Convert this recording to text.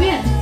面。